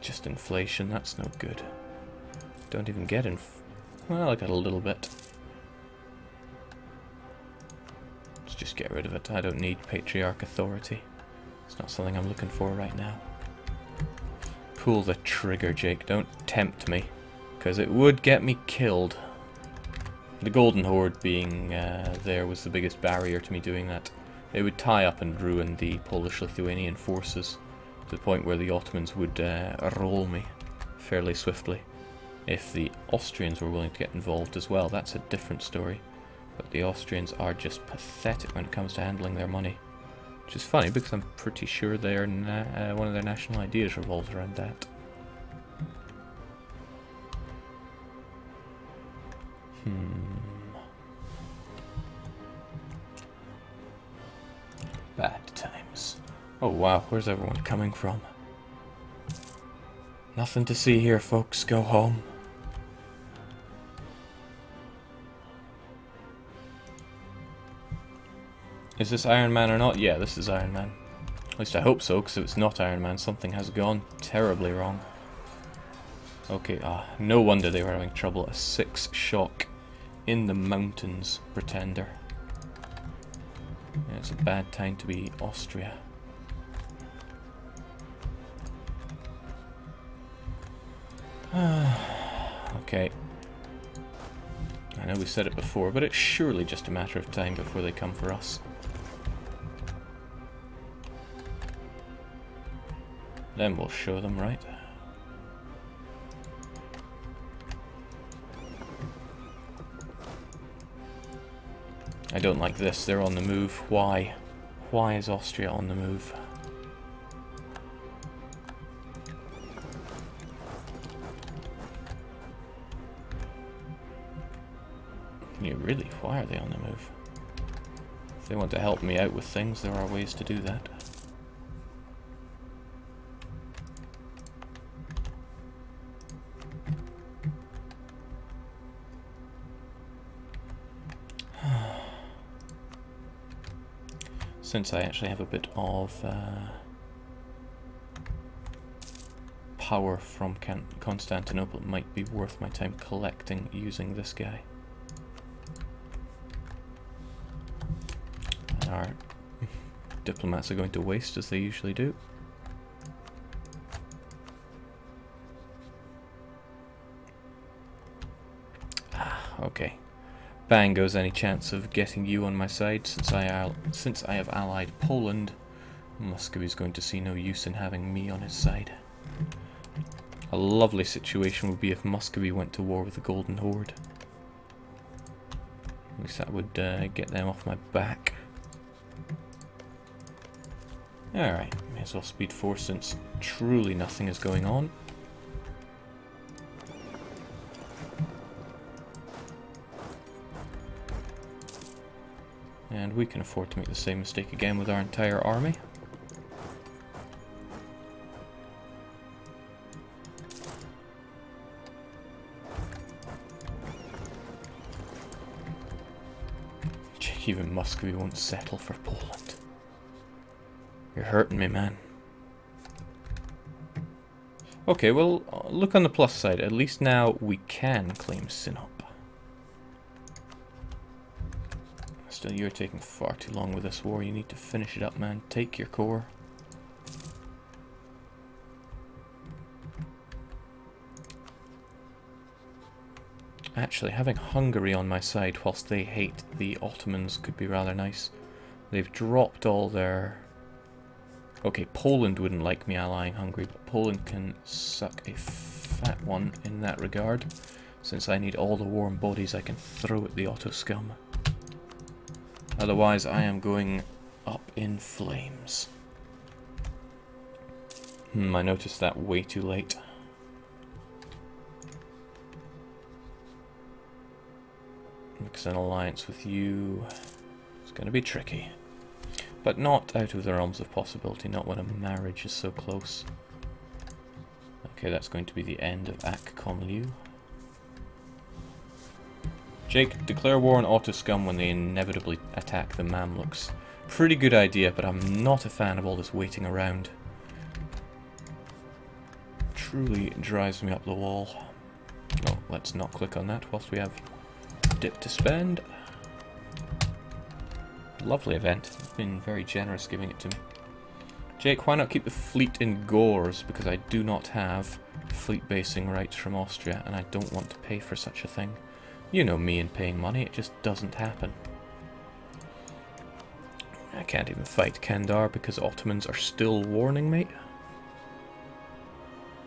just inflation, that's no good. Don't even get inf... Well, I got a little bit. Let's just get rid of it. I don't need patriarch authority. It's not something I'm looking for right now. Pull the trigger, Jake. Don't tempt me. Because it would get me killed. The Golden Horde being uh, there was the biggest barrier to me doing that. It would tie up and ruin the Polish-Lithuanian forces to the point where the Ottomans would uh, roll me fairly swiftly. If the Austrians were willing to get involved as well, that's a different story. But the Austrians are just pathetic when it comes to handling their money. Which is funny because I'm pretty sure their uh, one of their national ideas revolves around that. Hmm. Oh wow, where's everyone coming from? Nothing to see here, folks. Go home. Is this Iron Man or not? Yeah, this is Iron Man. At least I hope so, because if it's not Iron Man, something has gone terribly wrong. Okay, ah, no wonder they were having trouble. A six shock in the mountains, Pretender. Yeah, it's a bad time to be Austria. okay. I know we said it before, but it's surely just a matter of time before they come for us. Then we'll show them, right? I don't like this. They're on the move. Why? Why is Austria on the move? Really, why are they on the move? If they want to help me out with things, there are ways to do that. since I actually have a bit of uh, power from Constantinople, it might be worth my time collecting using this guy. Diplomats are going to waste as they usually do. Ah, okay. Bang goes any chance of getting you on my side since I since I have allied Poland. Muscovy is going to see no use in having me on his side. A lovely situation would be if Muscovy went to war with the Golden Horde. At least that would uh, get them off my back. Alright, may as well speed 4 since truly nothing is going on. And we can afford to make the same mistake again with our entire army. Check even Muscovy won't settle for Poland. You're hurting me, man. Okay, well, look on the plus side. At least now we can claim Sinop. Still, you're taking far too long with this war. You need to finish it up, man. Take your core. Actually, having Hungary on my side whilst they hate the Ottomans could be rather nice. They've dropped all their... Okay, Poland wouldn't like me allying Hungary, but Poland can suck a fat one in that regard, since I need all the warm bodies I can throw at the Otto scum. Otherwise, I am going up in flames. Hmm, I noticed that way too late. Mix an alliance with you. It's going to be tricky. But not out of the realms of possibility, not when a marriage is so close. Okay, that's going to be the end of Ak Komliu. Jake, declare war on Otto scum when they inevitably attack the Mamluks. Pretty good idea, but I'm not a fan of all this waiting around. truly drives me up the wall. Oh, let's not click on that whilst we have dip to spend. Lovely event. You've been very generous giving it to me. Jake, why not keep the fleet in Gors? Because I do not have fleet basing rights from Austria, and I don't want to pay for such a thing. You know me and paying money, it just doesn't happen. I can't even fight Candar because Ottomans are still warning me.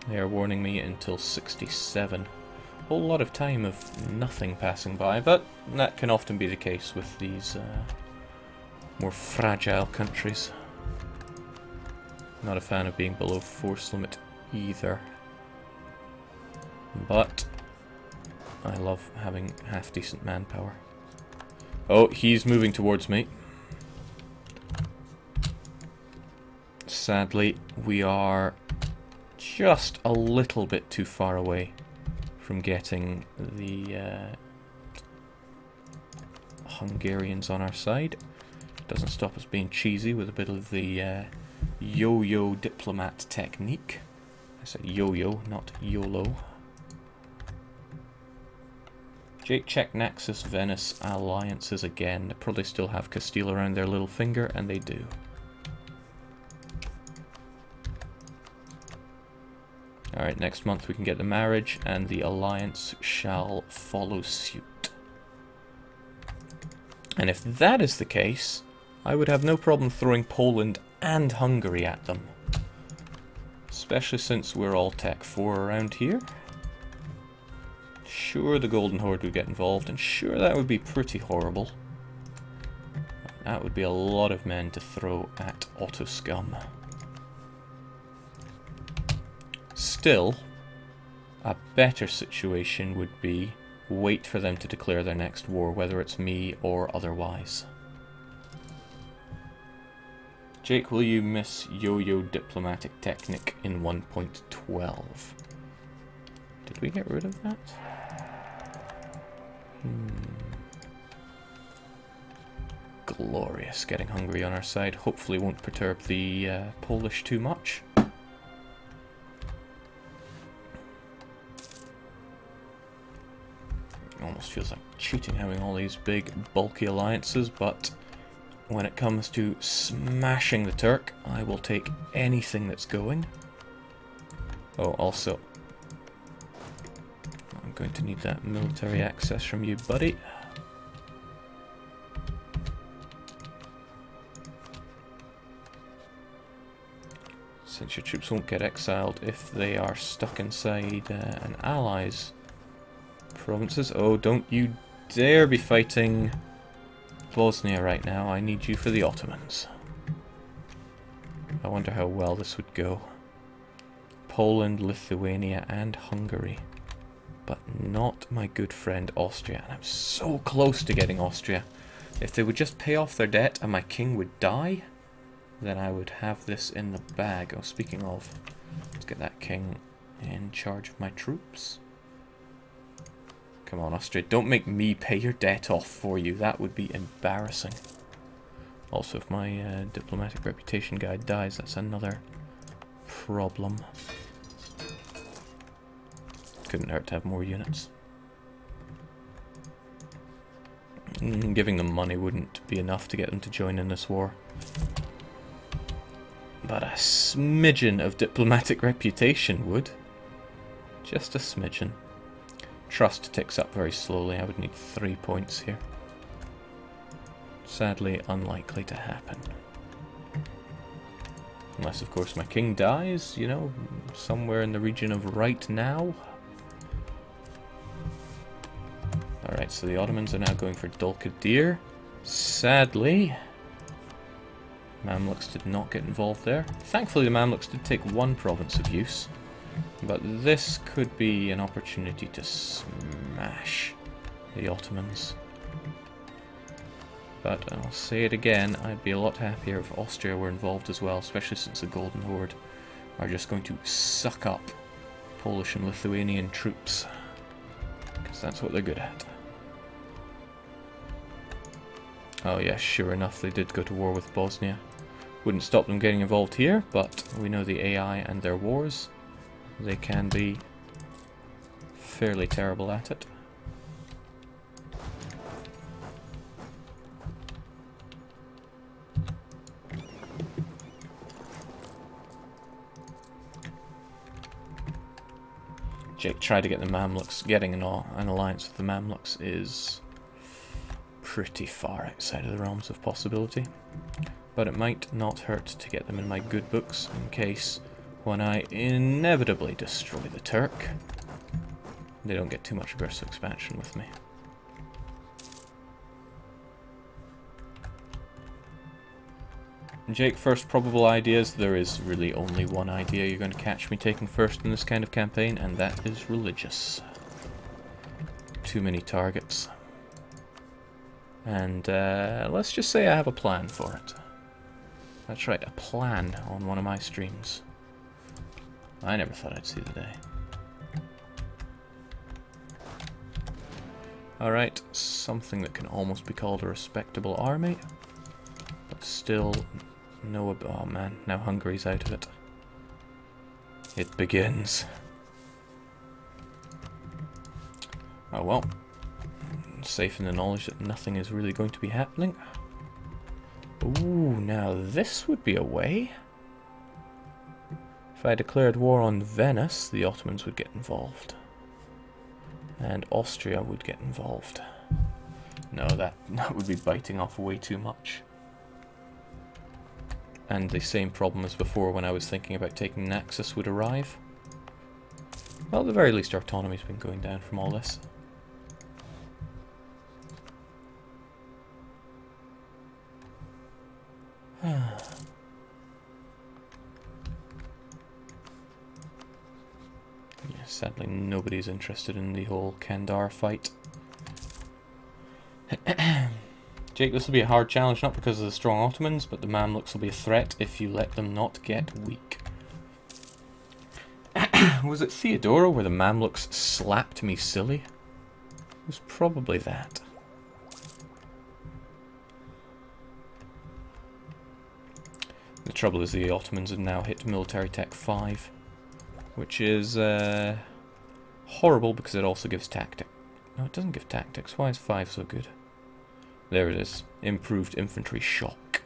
They are warning me until 67. A whole lot of time of nothing passing by, but that can often be the case with these uh, more fragile countries. Not a fan of being below force limit either. But I love having half decent manpower. Oh, he's moving towards me. Sadly, we are just a little bit too far away from getting the uh, Hungarians on our side. Doesn't stop us being cheesy with a bit of the uh, yo-yo diplomat technique. I said yo-yo, not YOLO. Jake check Naxos Venice alliances again. They probably still have Castile around their little finger, and they do. Alright, next month we can get the marriage, and the alliance shall follow suit. And if that is the case, I would have no problem throwing Poland and Hungary at them. Especially since we're all Tech 4 around here. Sure, the Golden Horde would get involved, and sure, that would be pretty horrible. That would be a lot of men to throw at Otto Scum. Still, a better situation would be wait for them to declare their next war, whether it's me or otherwise. Jake, will you miss yo-yo diplomatic technique in 1.12? Did we get rid of that? Hmm. Glorious, getting Hungary on our side. Hopefully won't perturb the uh, Polish too much. Almost feels like cheating having all these big bulky alliances, but when it comes to smashing the Turk, I will take anything that's going. Oh, also, I'm going to need that military access from you, buddy. Since your troops won't get exiled if they are stuck inside uh, an ally's provinces. Oh, don't you dare be fighting Bosnia right now. I need you for the Ottomans. I wonder how well this would go. Poland, Lithuania, and Hungary. But not my good friend Austria. And I'm so close to getting Austria. If they would just pay off their debt and my king would die, then I would have this in the bag. Oh, speaking of, let's get that king in charge of my troops. Come on, Austria. Don't make me pay your debt off for you. That would be embarrassing. Also, if my uh, diplomatic reputation guy dies, that's another problem. Couldn't hurt to have more units. Mm, giving them money wouldn't be enough to get them to join in this war. But a smidgen of diplomatic reputation would. Just a smidgen. Trust ticks up very slowly. I would need three points here. Sadly, unlikely to happen. Unless, of course, my king dies, you know, somewhere in the region of right now. Alright, so the Ottomans are now going for Dulkadir. Sadly, Mamluks did not get involved there. Thankfully, the Mamluks did take one province of use. But this could be an opportunity to smash the Ottomans. But I'll say it again, I'd be a lot happier if Austria were involved as well, especially since the Golden Horde are just going to suck up Polish and Lithuanian troops. Because that's what they're good at. Oh yeah, sure enough, they did go to war with Bosnia. Wouldn't stop them getting involved here, but we know the AI and their wars. They can be fairly terrible at it. Jake tried to get the Mamluks. Getting an, an alliance with the Mamluks is pretty far outside of the realms of possibility. But it might not hurt to get them in my good books in case when I inevitably destroy the Turk, they don't get too much aggressive expansion with me. Jake, first probable ideas, there is really only one idea you're going to catch me taking first in this kind of campaign, and that is religious. Too many targets. And uh, let's just say I have a plan for it. That's right, a plan on one of my streams. I never thought I'd see the day. Alright, something that can almost be called a respectable army. But still no... Oh man, now Hungary's out of it. It begins. Oh well. Safe in the knowledge that nothing is really going to be happening. Ooh, now this would be a way. If I declared war on Venice, the Ottomans would get involved. And Austria would get involved. No, that, that would be biting off way too much. And the same problem as before when I was thinking about taking Naxos would arrive. Well, at the very least our autonomy's been going down from all this. Interested in the whole Candar fight. Jake, this will be a hard challenge, not because of the strong Ottomans, but the Mamluks will be a threat if you let them not get weak. was it Theodora where the Mamluks slapped me silly? It was probably that. The trouble is the Ottomans have now hit military tech 5, which is... Uh, horrible because it also gives tactic. No, it doesn't give tactics. Why is 5 so good? There it is. Improved infantry shock.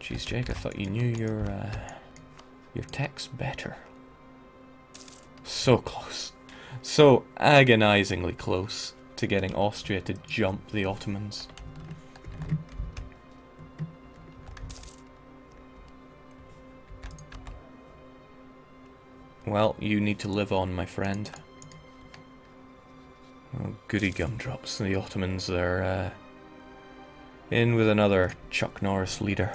Jeez, Jake, I thought you knew your, uh, your text better. So close. So agonizingly close to getting Austria to jump the Ottomans. Well, you need to live on, my friend. Oh, goody gumdrops. The Ottomans are uh, in with another Chuck Norris leader.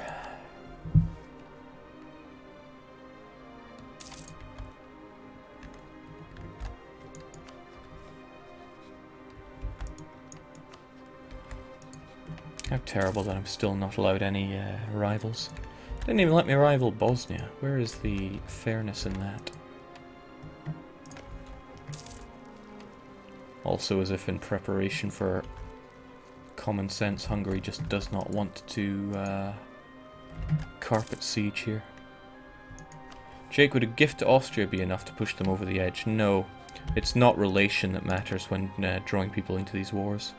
How terrible that I'm still not allowed any uh, rivals. Didn't even let me rival Bosnia. Where is the fairness in that? Also, as if in preparation for common sense, Hungary just does not want to uh, carpet siege here. Jake, would a gift to Austria be enough to push them over the edge? No. It's not relation that matters when uh, drawing people into these wars.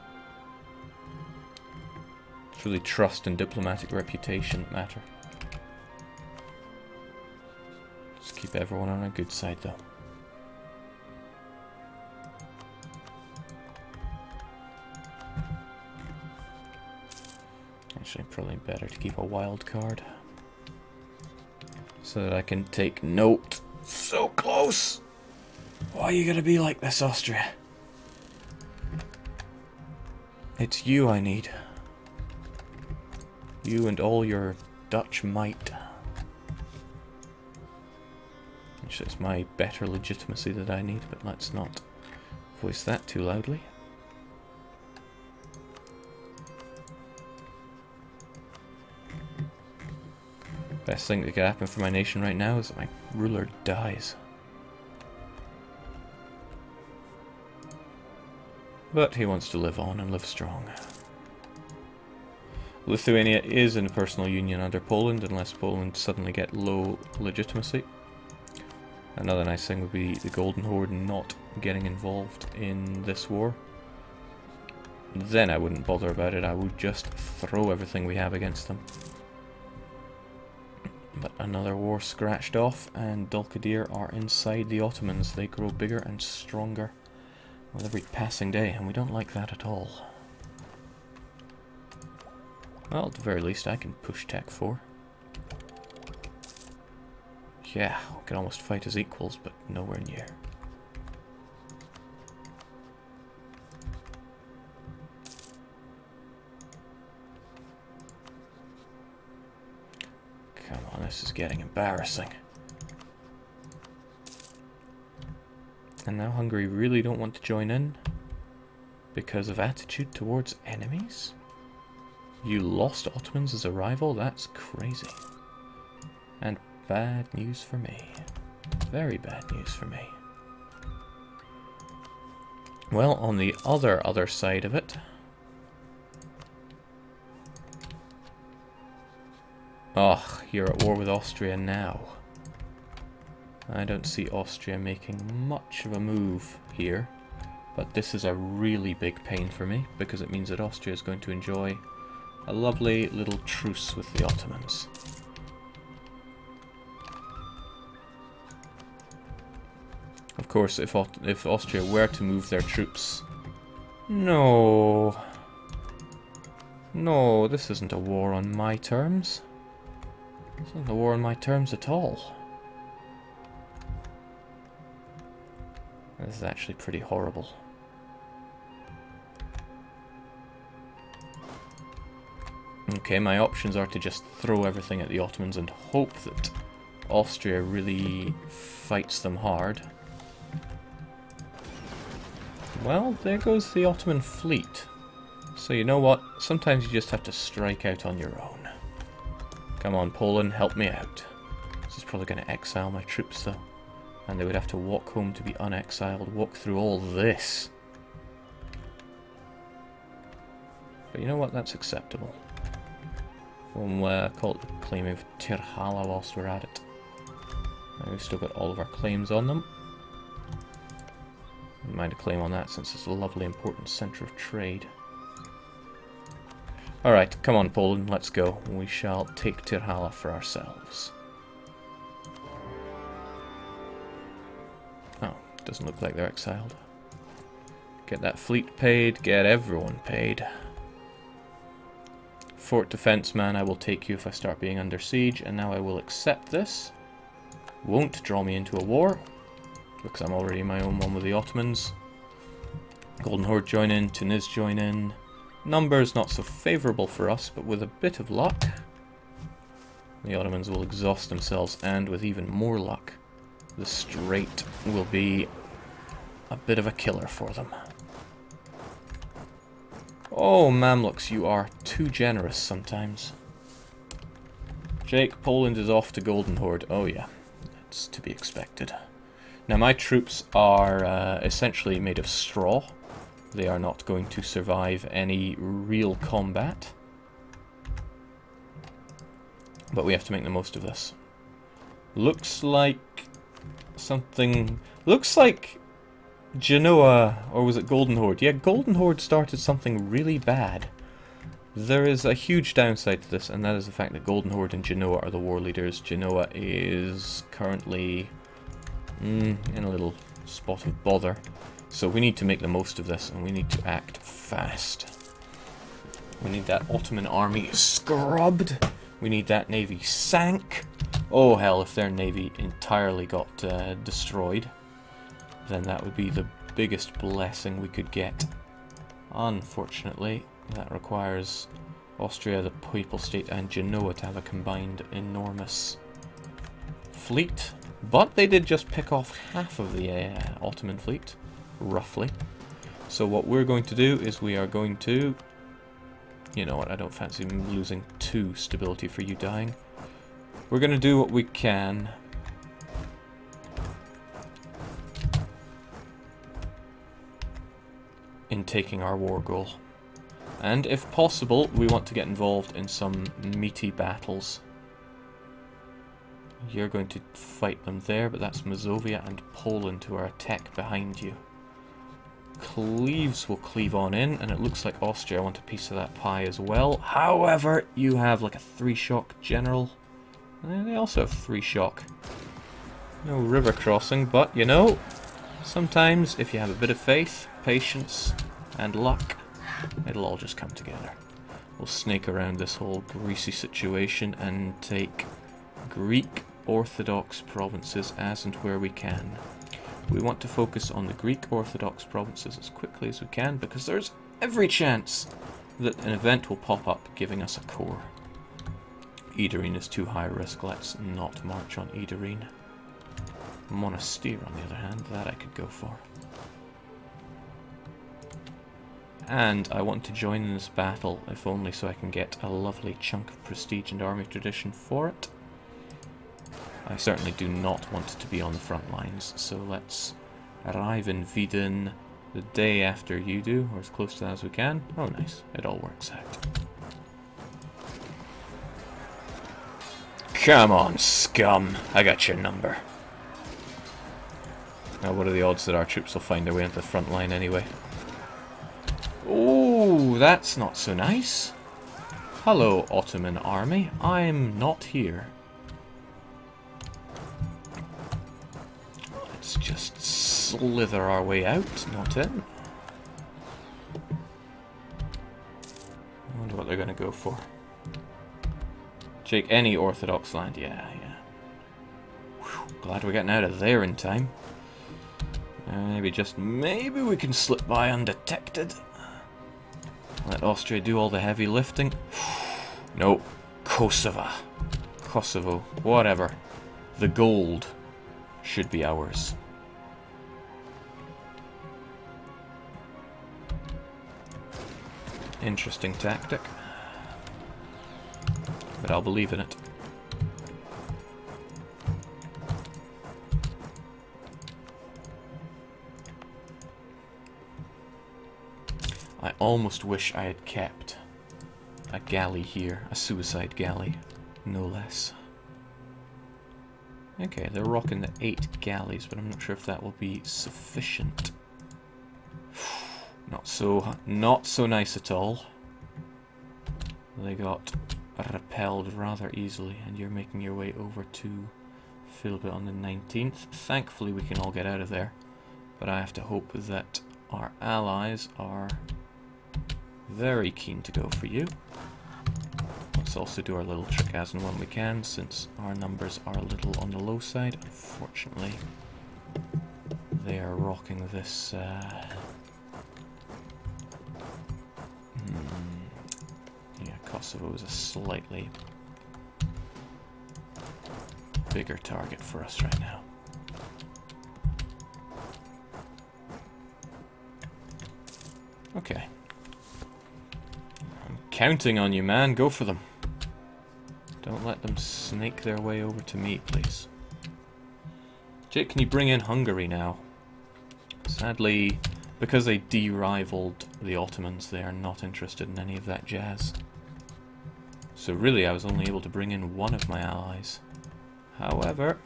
It's really trust and diplomatic reputation that matter. Just keep everyone on a good side, though. Actually, probably better to keep a wild card. So that I can take note. So close! Why are you gonna be like this, Austria? It's you I need. You and all your Dutch might. It's my better legitimacy that I need, but let's not voice that too loudly. Best thing that could happen for my nation right now is that my ruler dies. But he wants to live on and live strong. Lithuania is in a personal union under Poland unless Poland suddenly get low legitimacy. Another nice thing would be the Golden Horde not getting involved in this war. Then I wouldn't bother about it, I would just throw everything we have against them. But another war scratched off, and Dulkadir are inside the Ottomans. They grow bigger and stronger with every passing day, and we don't like that at all. Well, at the very least, I can push Tech 4. Yeah, we can almost fight as equals, but nowhere near. This is getting embarrassing. And now Hungary really don't want to join in because of attitude towards enemies? You lost Ottomans as a rival? That's crazy. And bad news for me. Very bad news for me. Well, on the other other side of it... Oh, you're at war with Austria now. I don't see Austria making much of a move here. But this is a really big pain for me, because it means that Austria is going to enjoy a lovely little truce with the Ottomans. Of course, if, if Austria were to move their troops... No... No, this isn't a war on my terms. This isn't a war on my terms at all. This is actually pretty horrible. Okay, my options are to just throw everything at the Ottomans and hope that Austria really fights them hard. Well, there goes the Ottoman fleet. So you know what? Sometimes you just have to strike out on your own. Come on, Poland, help me out. This is probably going to exile my troops, though. And they would have to walk home to be unexiled, walk through all this. But you know what? That's acceptable. We'll uh, call it the claim of Tirhala whilst we're at it. And we've still got all of our claims on them. Wouldn't mind a claim on that since it's a lovely important centre of trade. Alright, come on Poland, let's go. We shall take Tirhala for ourselves. Oh, doesn't look like they're exiled. Get that fleet paid, get everyone paid. Fort defense man, I will take you if I start being under siege, and now I will accept this. Won't draw me into a war, because I'm already my own one with the Ottomans. Golden Horde join in, Tunis join in. Numbers not so favourable for us, but with a bit of luck, the Ottomans will exhaust themselves, and with even more luck, the Strait will be a bit of a killer for them. Oh, Mamluks, you are too generous sometimes. Jake, Poland is off to Golden Horde. Oh yeah, that's to be expected. Now my troops are uh, essentially made of straw. They are not going to survive any real combat. But we have to make the most of this. Looks like something... Looks like Genoa, or was it Golden Horde? Yeah, Golden Horde started something really bad. There is a huge downside to this, and that is the fact that Golden Horde and Genoa are the war leaders. Genoa is currently mm, in a little spot of bother. So we need to make the most of this, and we need to act fast. We need that Ottoman army scrubbed. We need that navy sank. Oh hell, if their navy entirely got uh, destroyed, then that would be the biggest blessing we could get. Unfortunately, that requires Austria, the Papal State, and Genoa to have a combined enormous fleet. But they did just pick off half of the uh, Ottoman fleet, roughly. So what we're going to do is we are going to... You know what, I don't fancy losing two stability for you dying. We're going to do what we can. In taking our war goal. And if possible, we want to get involved in some meaty battles. You're going to fight them there, but that's Mazovia and Poland who are attack behind you. Cleves will cleave on in, and it looks like Austria want a piece of that pie as well. However, you have like a three-shock general. And they also have three-shock. No river crossing, but you know, sometimes if you have a bit of faith, patience, and luck, it'll all just come together. We'll snake around this whole greasy situation and take Greek Orthodox provinces as and where we can. We want to focus on the Greek Orthodox provinces as quickly as we can because there's every chance that an event will pop up giving us a core. Edirene is too high risk, let's not march on Edirene. Monastir, on the other hand, that I could go for. And I want to join in this battle, if only so I can get a lovely chunk of prestige and army tradition for it. I certainly do not want to be on the front lines, so let's arrive in Wieden the day after you do, or as close to that as we can. Oh nice, it all works out. Come on, scum. I got your number. Now, what are the odds that our troops will find their way into the front line anyway? Oh, that's not so nice. Hello, Ottoman army. I'm not here. Just slither our way out, not in. I wonder what they're going to go for. Take any Orthodox land. Yeah, yeah. Whew, glad we're getting out of there in time. Uh, maybe just maybe we can slip by undetected. Let Austria do all the heavy lifting. no, Kosovo. Kosovo, whatever. The gold should be ours. Interesting tactic. But I'll believe in it. I almost wish I had kept a galley here, a suicide galley, no less. Okay, they're rocking the eight galleys, but I'm not sure if that will be sufficient. Not so, not so nice at all. They got repelled rather easily, and you're making your way over to Filibe on the 19th. Thankfully, we can all get out of there, but I have to hope that our allies are very keen to go for you. Let's also do our little trick as and when we can, since our numbers are a little on the low side. Unfortunately, they are rocking this... Uh, hmm, yeah, Kosovo is a slightly bigger target for us right now. Okay. I'm counting on you, man. Go for them. Don't let them snake their way over to me, please. Jake, can you bring in Hungary now? Sadly, because they de-rivaled the Ottomans, they are not interested in any of that jazz. So really, I was only able to bring in one of my allies. However...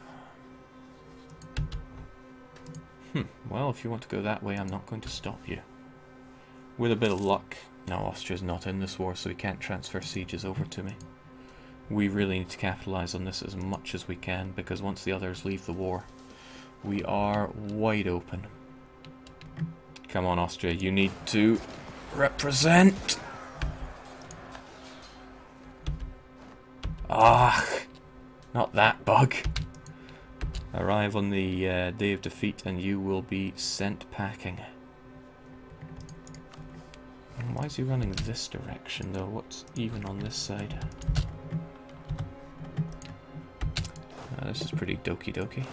Hmm, well, if you want to go that way, I'm not going to stop you. With a bit of luck, now Austria's not in this war, so he can't transfer sieges over to me we really need to capitalize on this as much as we can because once the others leave the war, we are wide open. Come on, Austria, you need to represent. Ah, not that bug. Arrive on the uh, day of defeat and you will be sent packing. Why is he running this direction though? What's even on this side? Uh, this is pretty doki doki.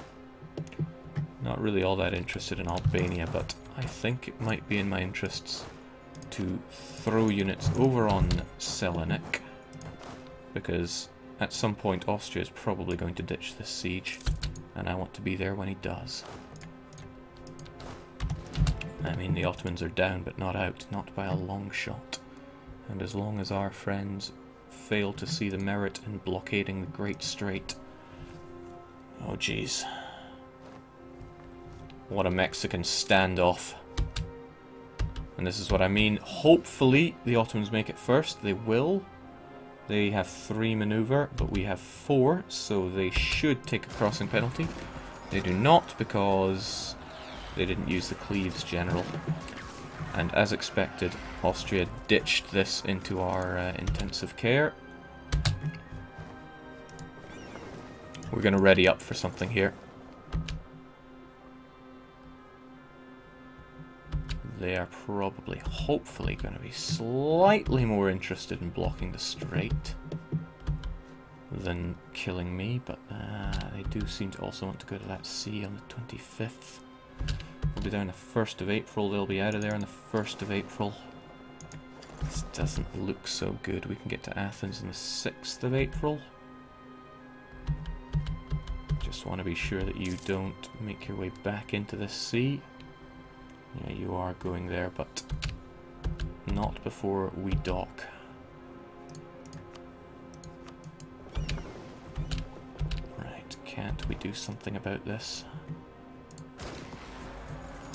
Not really all that interested in Albania, but I think it might be in my interests to throw units over on Selanik, because at some point Austria is probably going to ditch this siege, and I want to be there when he does. I mean, the Ottomans are down, but not out, not by a long shot. And as long as our friends fail to see the merit in blockading the Great Strait... Oh jeez. What a Mexican standoff. And this is what I mean. Hopefully the Ottomans make it first. They will. They have three maneuver, but we have four, so they should take a crossing penalty. They do not because they didn't use the Cleves General. And as expected, Austria ditched this into our uh, intensive care. We're going to ready up for something here. They are probably, hopefully, going to be slightly more interested in blocking the strait than killing me, but uh, they do seem to also want to go to that sea on the 25th. We'll be there on the 1st of April, they'll be out of there on the 1st of April. This doesn't look so good. We can get to Athens on the 6th of April. Just want to be sure that you don't make your way back into the sea. Yeah, you are going there, but not before we dock. Right, can't we do something about this?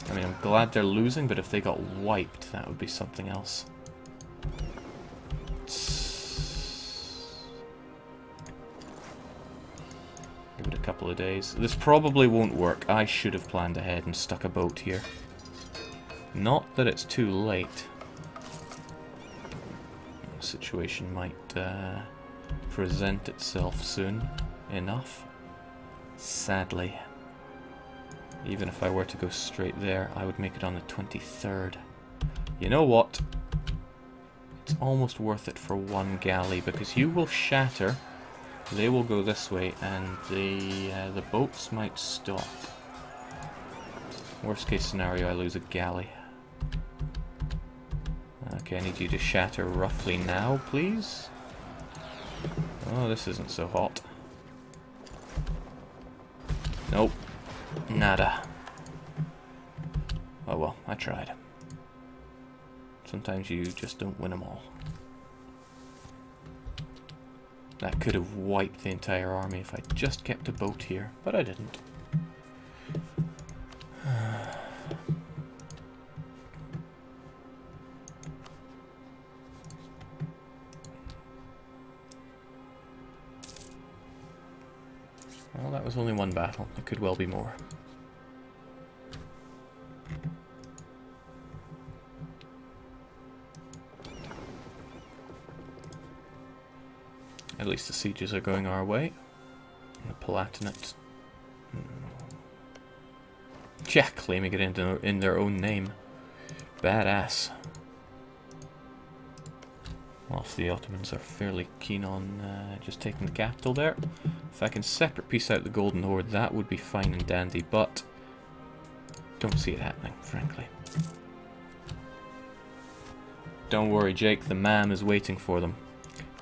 I mean, I'm glad they're losing, but if they got wiped, that would be something else. Give it a couple of days. This probably won't work. I should have planned ahead and stuck a boat here. Not that it's too late. The situation might uh, present itself soon enough. Sadly. Even if I were to go straight there, I would make it on the 23rd. You know what? It's almost worth it for one galley, because you will shatter, they will go this way, and the, uh, the boats might stop. Worst case scenario, I lose a galley. Okay, I need you to shatter roughly now, please. Oh, this isn't so hot. Nope. Nada. Oh well, I tried. Sometimes you just don't win them all. That could have wiped the entire army if I just kept a boat here, but I didn't. Was only one battle. There could well be more. At least the sieges are going our way. The Palatinate. Hmm. Yeah, claiming it in their own name. Badass. The Ottomans are fairly keen on uh, just taking the capital there. If I can separate piece out the Golden Horde, that would be fine and dandy, but don't see it happening, frankly. Don't worry, Jake, the MAM is waiting for them.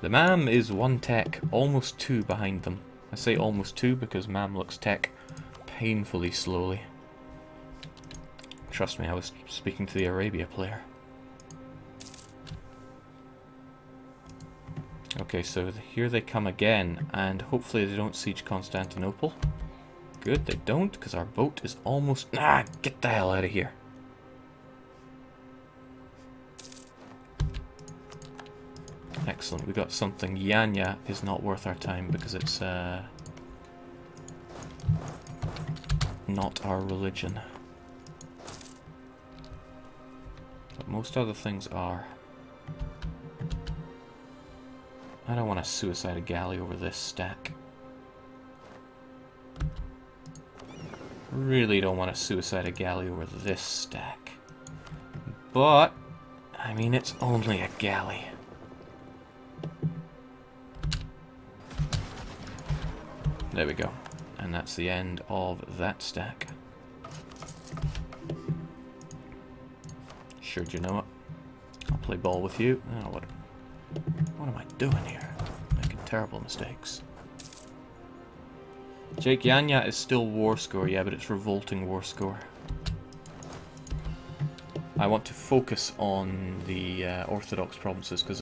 The MAM is one tech, almost two behind them. I say almost two because MAM looks tech painfully slowly. Trust me, I was speaking to the Arabia player. Okay, so here they come again, and hopefully they don't siege Constantinople. Good, they don't, because our boat is almost... Ah, get the hell out of here. Excellent, we got something. Yanya is not worth our time because it's uh, not our religion. But most other things are. I don't want to suicide a galley over this stack. Really don't want to suicide a galley over this stack. But, I mean, it's only a galley. There we go. And that's the end of that stack. Sure, do you know what? I'll play ball with you. Oh, what what am I doing here? Terrible mistakes. Jake Yanya is still war score, yeah, but it's revolting war score. I want to focus on the uh, Orthodox provinces because